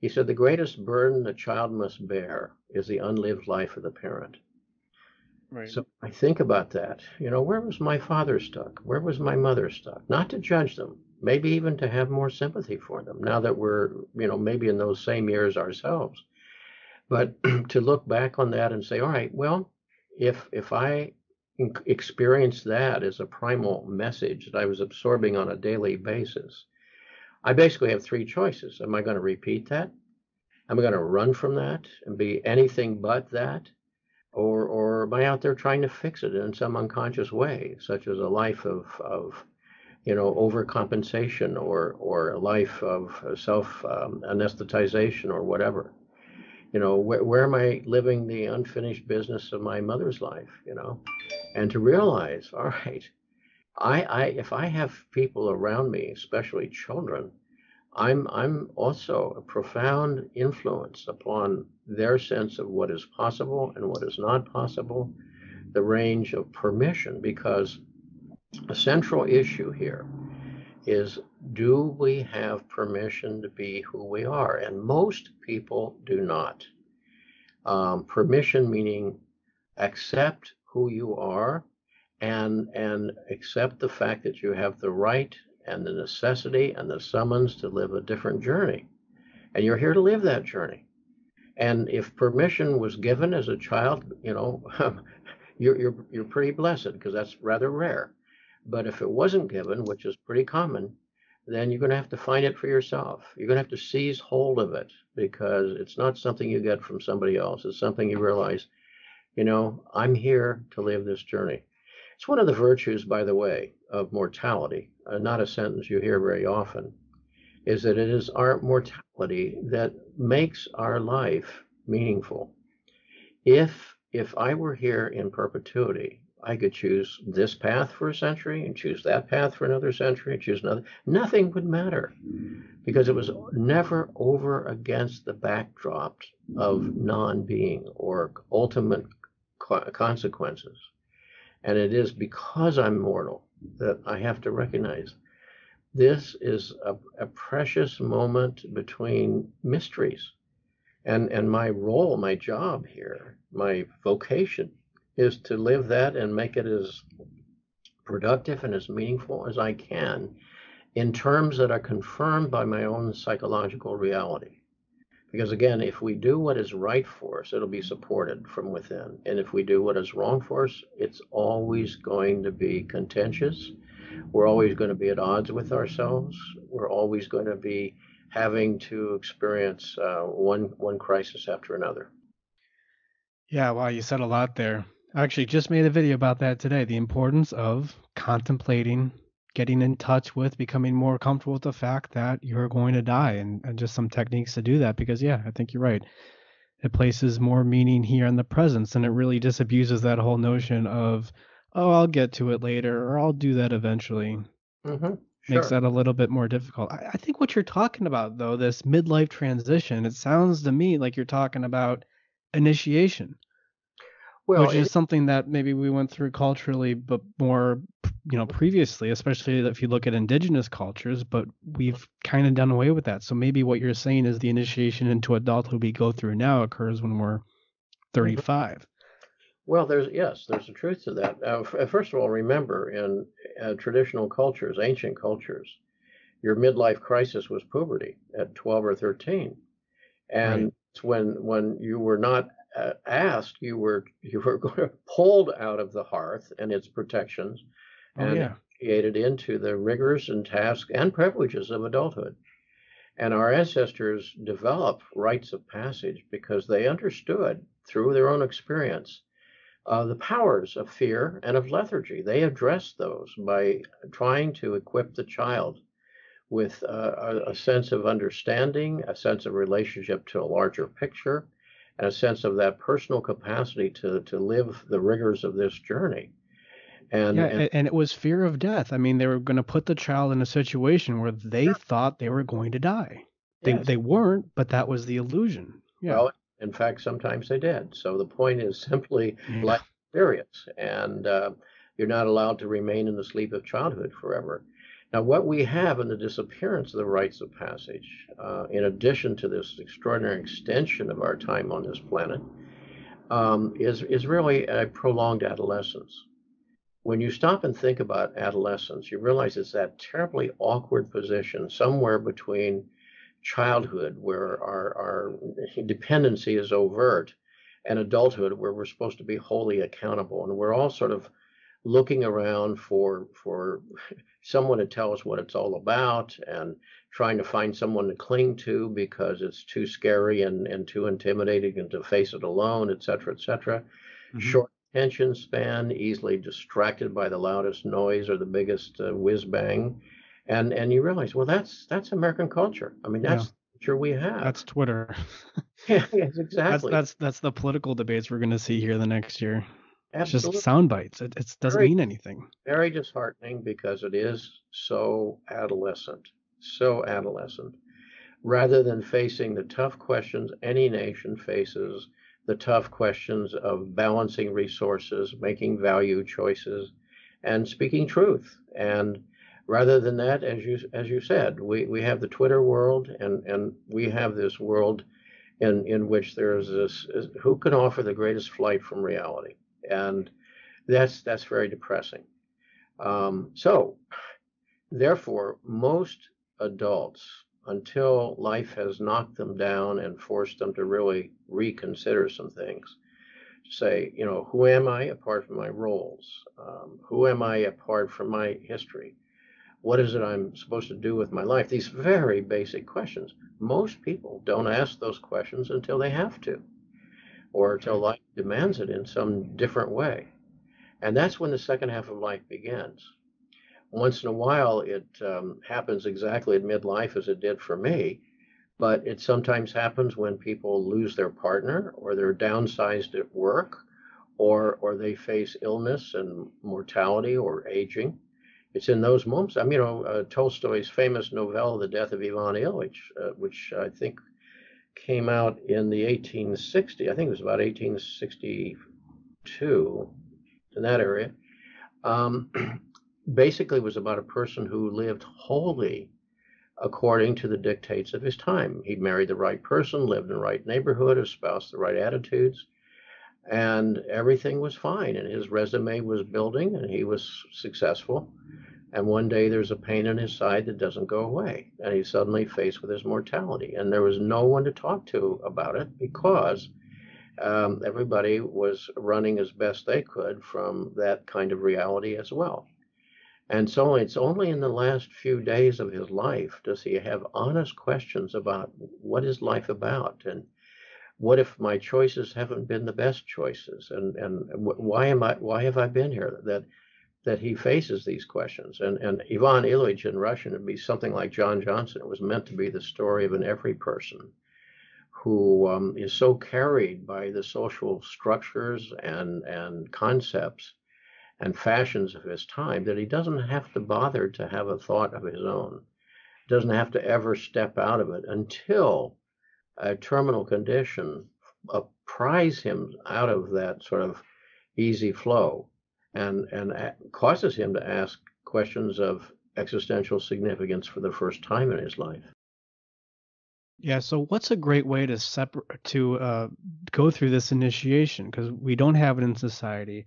he said, The greatest burden the child must bear is the unlived life of the parent. Right. So I think about that. You know, where was my father stuck? Where was my mother stuck? Not to judge them, maybe even to have more sympathy for them now that we're, you know, maybe in those same years ourselves. But to look back on that and say, all right, well, if if I experienced that as a primal message that I was absorbing on a daily basis. I basically have three choices. Am I going to repeat that? Am I going to run from that and be anything but that? Or, or am I out there trying to fix it in some unconscious way, such as a life of, of you know, overcompensation or, or a life of self um, anesthetization or whatever? You know, where, where am I living the unfinished business of my mother's life? You know, and to realize, all right, I, I if I have people around me, especially children, I'm I'm also a profound influence upon their sense of what is possible and what is not possible, the range of permission, because a central issue here is do we have permission to be who we are? And most people do not. Um, permission meaning accept who you are and and accept the fact that you have the right and the necessity and the summons to live a different journey. And you're here to live that journey. And if permission was given as a child, you know, you're, you're, you're pretty blessed because that's rather rare. But if it wasn't given, which is pretty common, then you're going to have to find it for yourself. You're going to have to seize hold of it because it's not something you get from somebody else. It's something you realize, you know, I'm here to live this journey. It's one of the virtues, by the way, of mortality, uh, not a sentence you hear very often, is that it is our mortality that makes our life meaningful. If if I were here in perpetuity, I could choose this path for a century and choose that path for another century and choose another. Nothing would matter because it was never over against the backdrop of non being or ultimate consequences. And it is because I'm mortal that I have to recognize this is a, a precious moment between mysteries. And, and my role, my job here, my vocation is to live that and make it as productive and as meaningful as I can in terms that are confirmed by my own psychological reality. Because again, if we do what is right for us, it'll be supported from within. And if we do what is wrong for us, it's always going to be contentious. We're always going to be at odds with ourselves. We're always going to be having to experience uh, one one crisis after another. Yeah, wow, you said a lot there. I actually just made a video about that today. The importance of contemplating, getting in touch with, becoming more comfortable with the fact that you're going to die and, and just some techniques to do that. Because, yeah, I think you're right. It places more meaning here in the presence and it really disabuses that whole notion of, oh, I'll get to it later or I'll do that eventually. Mm-hmm. Sure. Makes that a little bit more difficult. I, I think what you're talking about, though, this midlife transition, it sounds to me like you're talking about initiation well, which is something that maybe we went through culturally, but more, you know, previously, especially if you look at indigenous cultures. But we've kind of done away with that. So maybe what you're saying is the initiation into adulthood we go through now occurs when we're 35. Well, there's yes, there's a truth to that. Uh, first of all, remember in uh, traditional cultures, ancient cultures, your midlife crisis was puberty at 12 or 13, and right. it's when when you were not uh, asked, you were you were pulled out of the hearth and its protections, oh, and yeah. initiated into the rigors and tasks and privileges of adulthood. And our ancestors developed rites of passage because they understood through their own experience uh, the powers of fear and of lethargy. They addressed those by trying to equip the child with uh, a, a sense of understanding, a sense of relationship to a larger picture, and a sense of that personal capacity to to live the rigors of this journey. And, yeah, and, and it was fear of death. I mean, they were going to put the child in a situation where they thought they were going to die. They yes. they weren't, but that was the illusion. Yeah. Well, in fact, sometimes they did. So the point is simply yeah. life experience, and uh, you're not allowed to remain in the sleep of childhood forever. Now, what we have in the disappearance of the rites of passage, uh, in addition to this extraordinary extension of our time on this planet, um, is, is really a prolonged adolescence. When you stop and think about adolescence, you realize it's that terribly awkward position somewhere between childhood, where our, our dependency is overt, and adulthood, where we're supposed to be wholly accountable. And we're all sort of looking around for for someone to tell us what it's all about and trying to find someone to cling to because it's too scary and, and too intimidating and to face it alone, et cetera, et cetera. Mm-hmm. Short attention span, easily distracted by the loudest noise or the biggest uh, whiz bang. And and you realize, well, that's that's American culture. I mean, that's yeah. culture we have. That's Twitter. yeah, yes, exactly. That's, that's that's the political debates we're going to see here the next year. Absolutely. It's just sound bites. It, it doesn't very, mean anything. Very disheartening because it is so adolescent, so adolescent. Rather than facing the tough questions any nation faces, the tough questions of balancing resources, making value choices, and speaking truth. And rather than that, as you as you said, we, we have the Twitter world, and and we have this world in in which there is this who can offer the greatest flight from reality and that's that's very depressing. Um, so Therefore, most adults, until life has knocked them down and forced them to really reconsider some things, say, you know, who am I apart from my roles? Um, who am I apart from my history? What is it I'm supposed to do with my life? These very basic questions. Most people don't ask those questions until they have to, or until life demands it in some different way. And that's when the second half of life begins. Once in a while, it um, happens exactly at midlife as it did for me, but it sometimes happens when people lose their partner or they're downsized at work or or they face illness and mortality or aging it's in those moments i mean you know uh, tolstoy's famous novella the death of ivan ilyich uh, which i think came out in the 1860 i think it was about 1862 in that area um, basically was about a person who lived wholly according to the dictates of his time. He married the right person, lived in the right neighborhood, espoused the right attitudes, and everything was fine. And his resume was building, and he was successful. And one day there's a pain in his side that doesn't go away, and he's suddenly faced with his mortality. And there was no one to talk to about it because um, everybody was running as best they could from that kind of reality as well. And so it's only in the last few days of his life does he have honest questions about what is life about and what if my choices haven't been the best choices and and why am I why have I been here that that he faces these questions. And and Ivan Ilyich in Russian would be something like John Johnson. It was meant to be the story of an every person who um, is so carried by the social structures and and concepts and fashions of his time that he doesn't have to bother to have a thought of his own, doesn't have to ever step out of it until a terminal condition pries him out of that sort of easy flow and, and causes him to ask questions of existential significance for the first time in his life. Yeah, so what's a great way to separate to uh, go through this initiation because we don't have it in society.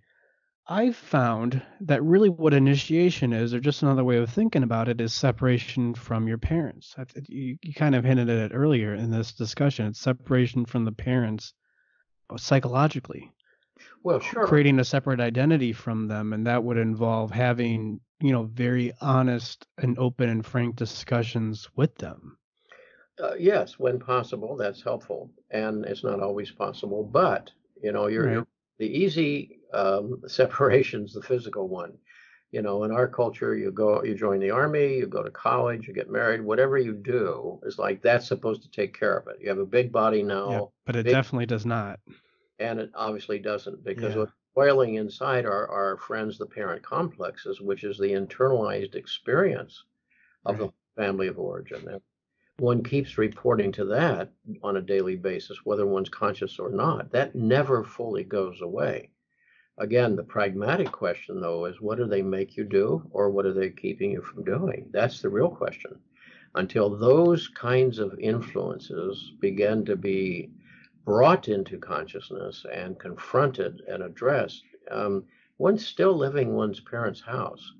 I've found that really what initiation is, or just another way of thinking about it, is separation from your parents. You, you kind of hinted at it earlier in this discussion. It's separation from the parents psychologically. Well, sure. Creating a separate identity from them, and that would involve having, you know, very honest and open and frank discussions with them. Uh, yes, when possible, that's helpful, and it's not always possible. But you know, you're, right. you're the easy um, separation's the physical one. You know, in our culture, you go, you join the army, you go to college, you get married, whatever you do is like that's supposed to take care of it. You have a big body now. Yeah, but it big, definitely does not. And it obviously doesn't because yeah. what's boiling inside are our friends, the parent complexes, which is the internalized experience of right. the family of origin. And one keeps reporting to that on a daily basis, whether one's conscious or not. That never fully goes away. Again, the pragmatic question, though, is what do they make you do or what are they keeping you from doing? That's the real question. Until those kinds of influences begin to be brought into consciousness and confronted and addressed, um, one's still living one's parents' house.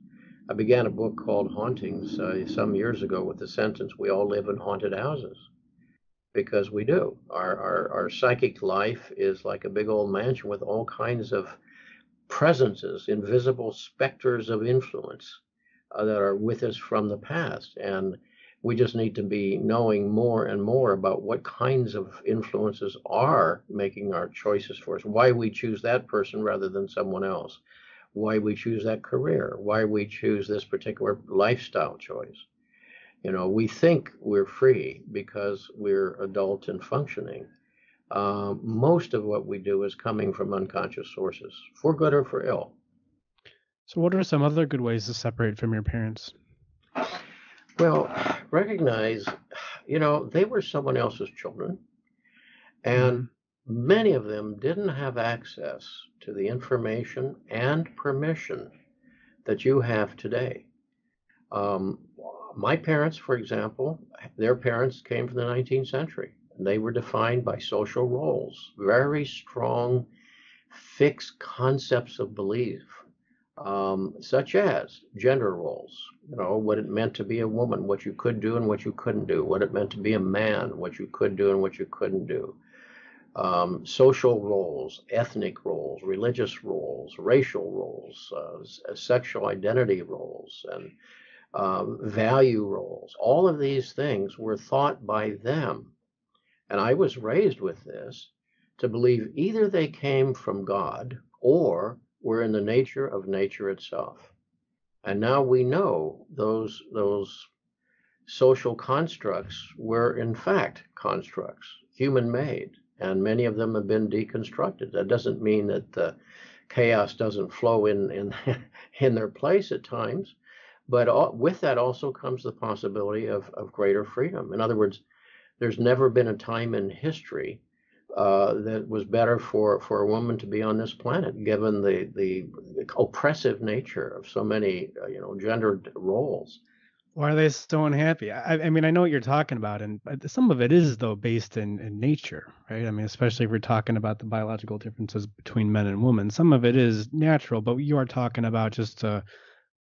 I began a book called Hauntings uh, some years ago with the sentence, We all live in haunted houses. Because we do. Our, our, our psychic life is like a big old mansion with all kinds of presences, invisible specters of influence uh, that are with us from the past. And we just need to be knowing more and more about what kinds of influences are making our choices for us, why we choose that person rather than someone else, why we choose that career, why we choose this particular lifestyle choice. You know, we think we're free because we're adult and functioning uh, most of what we do is coming from unconscious sources, for good or for ill. So, what are some other good ways to separate from your parents? Well, recognize, you know, they were someone else's children, and mm-hmm. many of them didn't have access to the information and permission that you have today. Um, my parents, for example, their parents came from the 19th century. They were defined by social roles, very strong, fixed concepts of belief um, such as gender roles, you know, what it meant to be a woman, what you could do and what you couldn't do, what it meant to be a man, what you could do and what you couldn't do, um, social roles, ethnic roles, religious roles, racial roles, uh, sexual identity roles, and um, value roles. All of these things were thought by them. And I was raised with this to believe either they came from God or were in the nature of nature itself. And now we know those, those social constructs were in fact constructs, human made, and many of them have been deconstructed. That doesn't mean that the chaos doesn't flow in, in, in their place at times, but all, with that also comes the possibility of, of greater freedom. In other words, there's never been a time in history uh, that was better for, for a woman to be on this planet, given the, the oppressive nature of so many, uh, you know, gendered roles. Why are they so unhappy? I, I, mean, I know what you're talking about, and some of it is though based in, in nature, right? I mean, especially if we're talking about the biological differences between men and women, some of it is natural, but you are talking about just uh,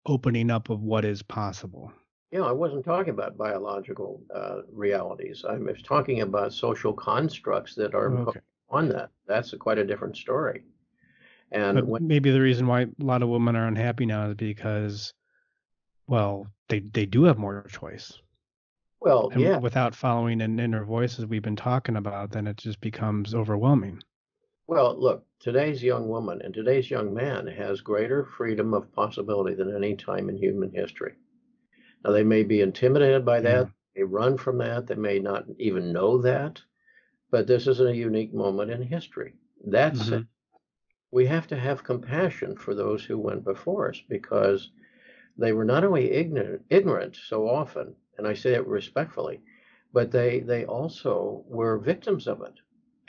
opening up of what is possible. Yeah, I wasn't talking about biological uh, realities. I was talking about social constructs that are okay. on that. That's a, quite a different story. And when, maybe the reason why a lot of women are unhappy now is because, well, they they do have more choice. Well, and yeah. Without following an inner voice, as we've been talking about, then it just becomes overwhelming. Well, look, today's young woman and today's young man has greater freedom of possibility than any time in human history. Now, they may be intimidated by that, yeah. they run from that, they may not even know that, but this is a unique moment in history. That's mm-hmm. it. We have to have compassion for those who went before us because they were not only ignorant, ignorant so often, and I say it respectfully, but they, they also were victims of it.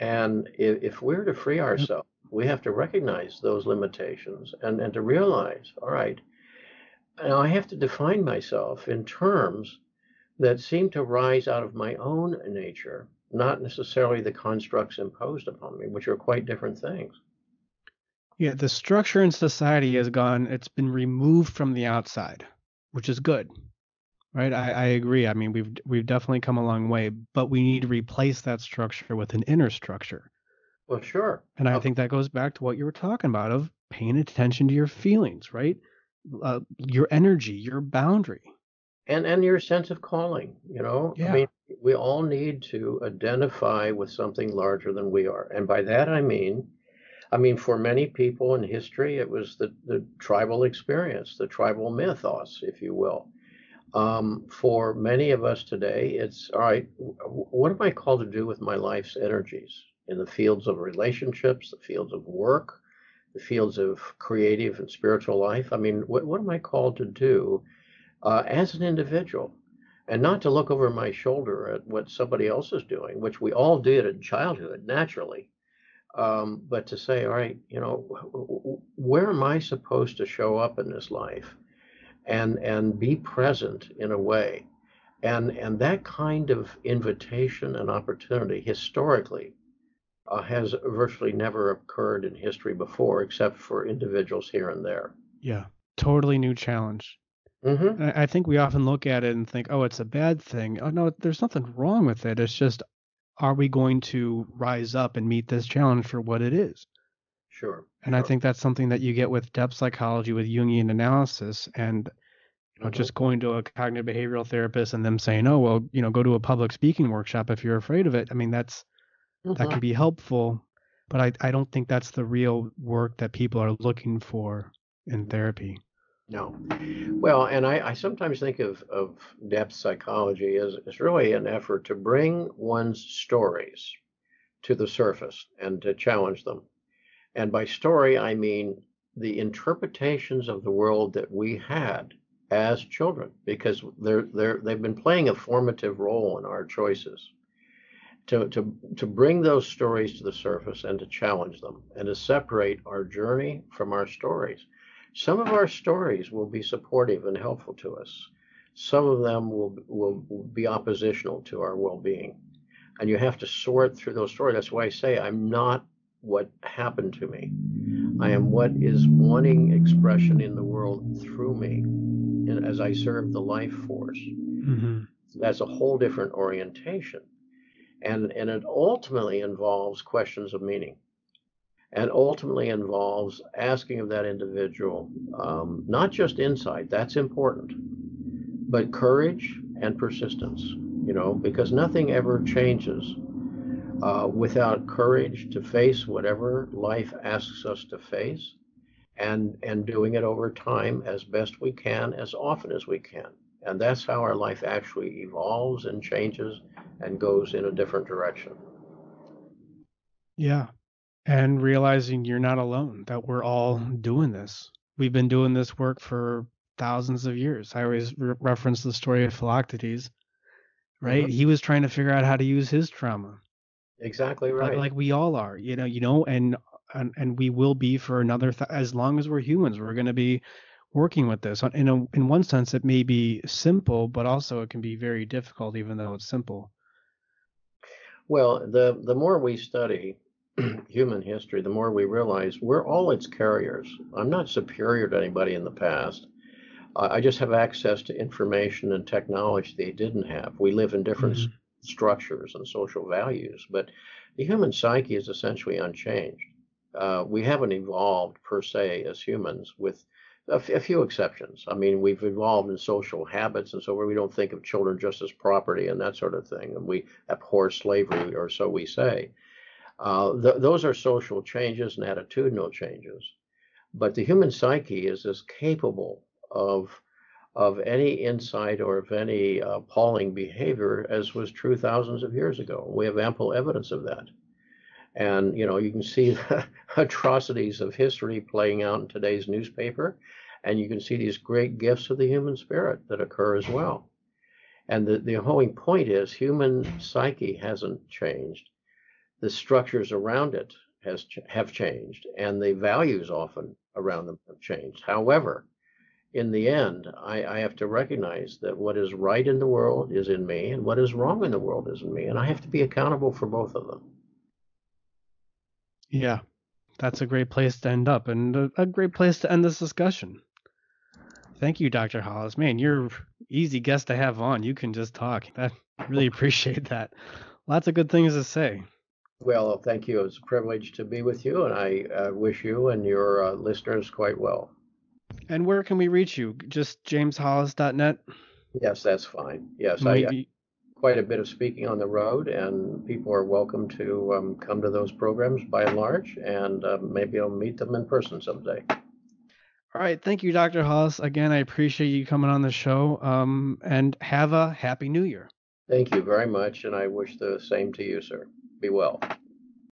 And if, if we're to free ourselves, we have to recognize those limitations and, and to realize, all right, and I have to define myself in terms that seem to rise out of my own nature, not necessarily the constructs imposed upon me, which are quite different things. Yeah, the structure in society has gone, it's been removed from the outside, which is good. Right? I, I agree. I mean, we've we've definitely come a long way, but we need to replace that structure with an inner structure. Well, sure. And I think that goes back to what you were talking about of paying attention to your feelings, right? Uh, your energy, your boundary, and and your sense of calling. You know, yeah. I mean, we all need to identify with something larger than we are, and by that I mean. I mean, for many people in history, it was the, the tribal experience, the tribal mythos, if you will. Um, for many of us today, it's all right, what am I called to do with my life's energies in the fields of relationships, the fields of work, the fields of creative and spiritual life. I mean, what, what am I called to do uh, as an individual? And not to look over my shoulder at what somebody else is doing, which we all did in childhood naturally, um, but to say, all right, you know, where am I supposed to show up in this life, and and be present in a way, and and that kind of invitation and opportunity historically uh, has virtually never occurred in history before, except for individuals here and there. Yeah, totally new challenge. Mm-hmm. I think we often look at it and think, oh, it's a bad thing. Oh, no, there's nothing wrong with it. It's just, are we going to rise up and meet this challenge for what it is? Sure. And sure. I think that's something that you get with depth psychology, with Jungian analysis, and you know, mm-hmm. just going to a cognitive behavioral therapist and them saying, oh, well, you know, go to a public speaking workshop if you're afraid of it. I mean, that's mm-hmm. that can be helpful, but I, I don't think that's the real work that people are looking for in therapy. No. Well, and I, I sometimes think of, of depth psychology as, as really an effort to bring one's stories to the surface and to challenge them. And by story, I mean the interpretations of the world that we had as children, because they're, they're, they've been playing a formative role in our choices to, to, to bring those stories to the surface and to challenge them and to separate our journey from our stories. Some of our stories will be supportive and helpful to us. Some of them will, will, will be oppositional to our well being. And you have to sort through those stories. That's why I say I'm not what happened to me. I am what is wanting expression in the world through me and as I serve the life force. Mm-hmm. That's a whole different orientation. And, and it ultimately involves questions of meaning. And ultimately involves asking of that individual um, not just insight, that's important, but courage and persistence, you know, because nothing ever changes uh, without courage to face whatever life asks us to face and and doing it over time as best we can as often as we can. And that's how our life actually evolves and changes and goes in a different direction yeah and realizing you're not alone that we're all doing this we've been doing this work for thousands of years i always re- reference the story of philoctetes right mm-hmm. he was trying to figure out how to use his trauma Exactly right. Like, like we all are, you know, you know, and and, and we will be for another th- as long as we're humans, we're going to be working with this. In a, in one sense, it may be simple, but also it can be very difficult, even though it's simple. Well, the the more we study human history, the more we realize we're all its carriers. I'm not superior to anybody in the past. I just have access to information and technology they didn't have. We live in different mm-hmm structures and social values, but the human psyche is essentially unchanged. Uh, we haven't evolved per se as humans, with a, f- a few exceptions. I mean, we've evolved in social habits, and so where we don't think of children just as property and that sort of thing, and we abhor slavery, or so we say. Uh, th- those are social changes and attitudinal changes. But the human psyche is as capable of of any insight or of any uh, appalling behavior as was true thousands of years ago. We have ample evidence of that. And, you know, you can see the atrocities of history playing out in today's newspaper, and you can see these great gifts of the human spirit that occur as well. And the, the whole point is human psyche hasn't changed. The structures around it has have changed, and the values often around them have changed. However, in the end, I, I, have to recognize that what is right in the world is in me, and what is wrong in the world is in me, and I have to be accountable for both of them. Yeah, that's a great place to end up, and a, a great place to end this discussion. Thank you, Dr. Hollis. Man, you're easy guest to have on. You can just talk. I really appreciate that. Lots of good things to say. Well, thank you. It's a privilege to be with you, and I uh, wish you and your uh, listeners quite well. And where can we reach you? Just jameshollis.net? Yes, that's fine. Yes, Maybe. Quite a bit of speaking on the road, and people are welcome to um, come to those programs by and large, and uh, maybe I'll meet them in person someday. All right. Thank you, Dr. Hollis. Again, I appreciate you coming on the show, um, and have a happy new year. Thank you very much, and I wish the same to you, sir. Be well.